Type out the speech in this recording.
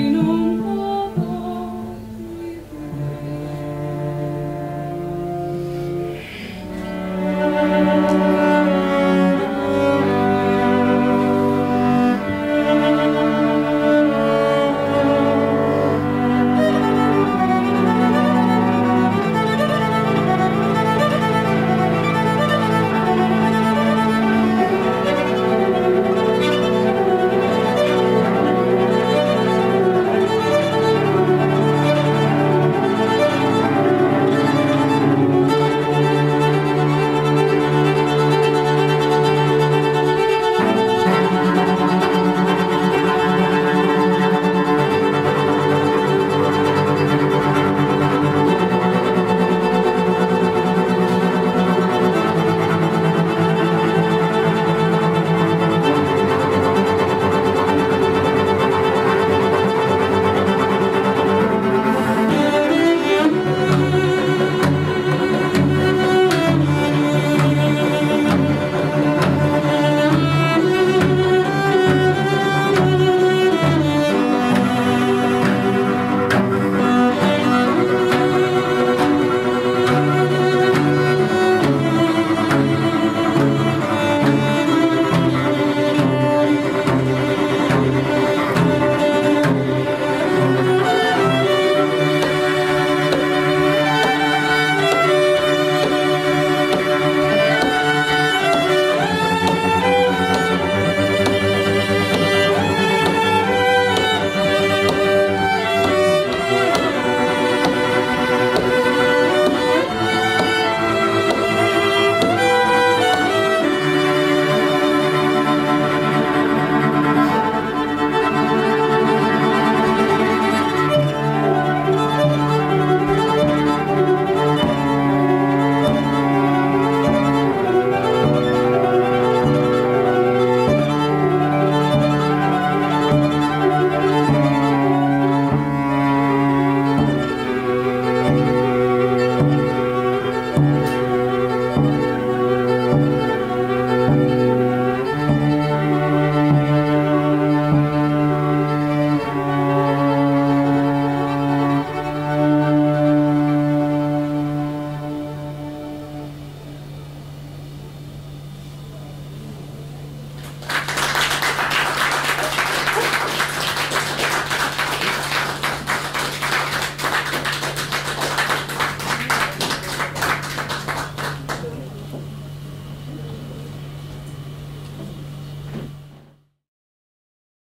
you know